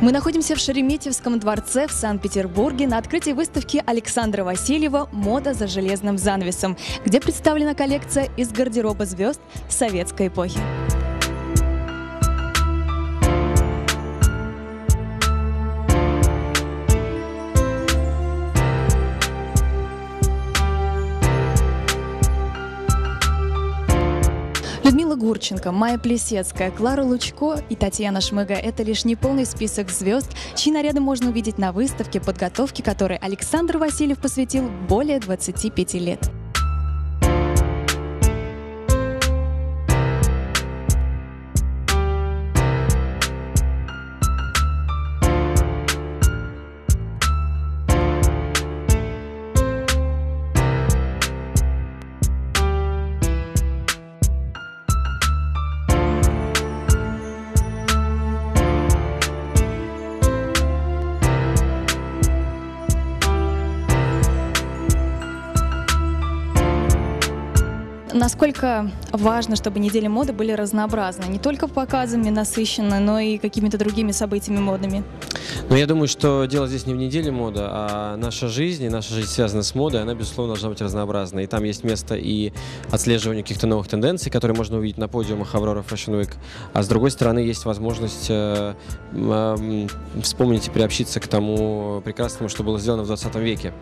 Мы находимся в Шереметьевском дворце в Санкт-Петербурге на открытии выставки Александра Васильева «Мода за железным занавесом», где представлена коллекция из гардероба звезд советской эпохи. Гурченко, Майя Плесецкая, Клара Лучко и Татьяна Шмыга – это лишь неполный список звезд, чьи наряды можно увидеть на выставке, подготовке которой Александр Васильев посвятил более 25 лет. Насколько важно, чтобы недели моды были разнообразны, не только показами насыщены, но и какими-то другими событиями модными? Ну, я думаю, что дело здесь не в неделе моды, а наша жизнь, и наша жизнь связана с модой, она, безусловно, должна быть разнообразна. И там есть место и отслеживанию каких-то новых тенденций, которые можно увидеть на подиумах Аврора Fashion Week, а с другой стороны есть возможность э, э, вспомнить и приобщиться к тому прекрасному, что было сделано в 20 веке.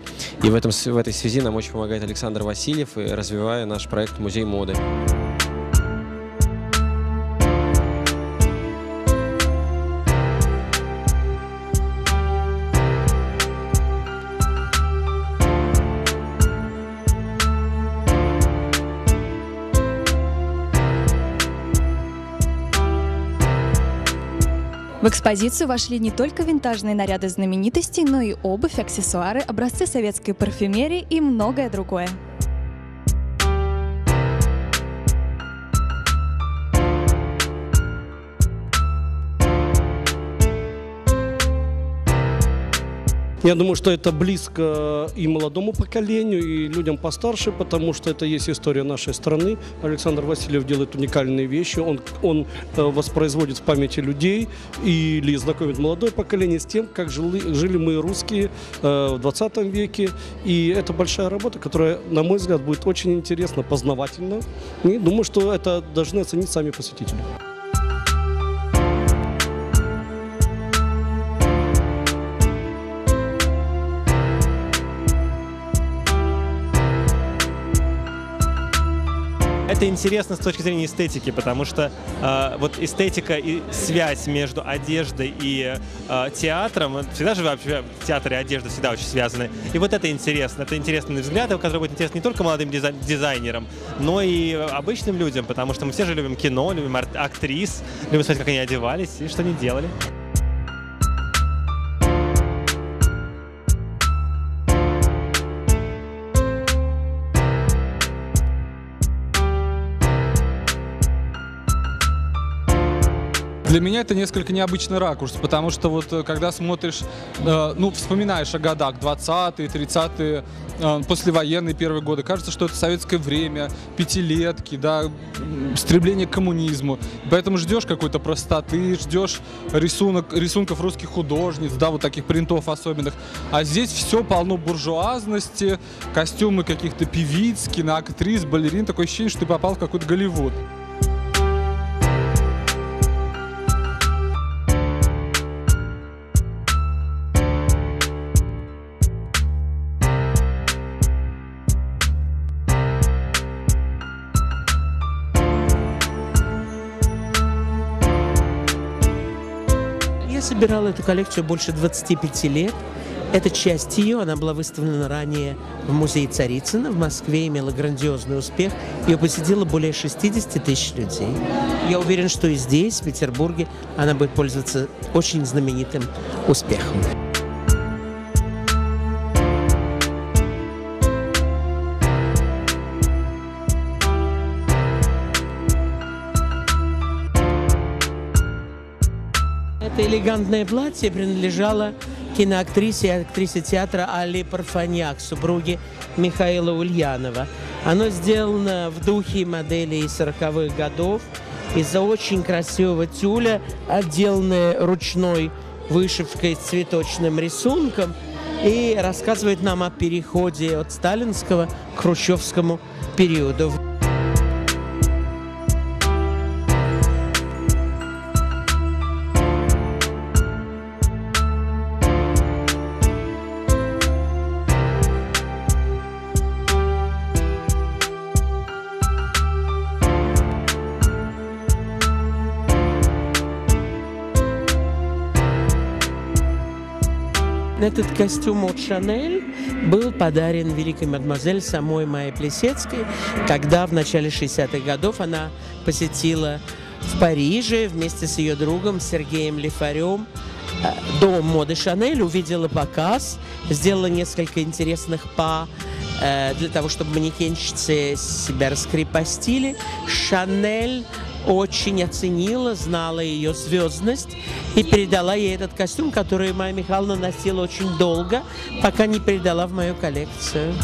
И в, этом, в этой связи нам очень помогает Александр Васильев, развивая наш проект музей моды. В экспозицию вошли не только винтажные наряды знаменитостей, но и обувь, аксессуары, образцы советской парфюмерии и многое другое. Я думаю, что это близко и молодому поколению, и людям постарше, потому что это есть история нашей страны. Александр Васильев делает уникальные вещи. Он, он э, воспроизводит в памяти людей или знакомит молодое поколение с тем, как жили, жили мы русские э, в 20 веке. И это большая работа, которая, на мой взгляд, будет очень интересна, познавательна. И думаю, что это должны оценить сами посетители. Это интересно с точки зрения эстетики, потому что э, вот эстетика и связь между одеждой и э, театром, всегда же вообще театр и одежда всегда очень связаны. И вот это интересно, это интересный взгляд, который будет интересен не только молодым дизайнерам, но и обычным людям, потому что мы все же любим кино, любим актрис, любим смотреть, как они одевались и что они делали. Для меня это несколько необычный ракурс, потому что вот э, когда смотришь, э, ну, вспоминаешь о годах 20-е, 30-е, э, послевоенные первые годы, кажется, что это советское время, пятилетки, да, стремление к коммунизму. Поэтому ждешь какой-то простоты, ждешь рисунок, рисунков русских художниц, да, вот таких принтов особенных. А здесь все полно буржуазности, костюмы каких-то певиц, киноактрис, балерин. Такое ощущение, что ты попал в какой-то Голливуд. Собирала эту коллекцию больше 25 лет. Эта часть ее, она была выставлена ранее в музее Царицына в Москве, имела грандиозный успех. Ее посетило более 60 тысяч людей. Я уверен, что и здесь, в Петербурге, она будет пользоваться очень знаменитым успехом. Это элегантное платье принадлежало киноактрисе и актрисе театра Али Парфаняк, супруге Михаила Ульянова. Оно сделано в духе моделей 40-х годов из-за очень красивого тюля, отделанное ручной вышивкой с цветочным рисунком и рассказывает нам о переходе от сталинского к хрущевскому периоду. Этот костюм от Шанель был подарен великой мадемуазель самой Майе Плесецкой, когда в начале 60-х годов она посетила в Париже вместе с ее другом Сергеем Лифарем э, дом моды Шанель, увидела показ, сделала несколько интересных па э, для того, чтобы манекенщицы себя раскрепостили. Шанель очень оценила, знала ее звездность и передала ей этот костюм, который Майя Михайловна носила очень долго, пока не передала в мою коллекцию.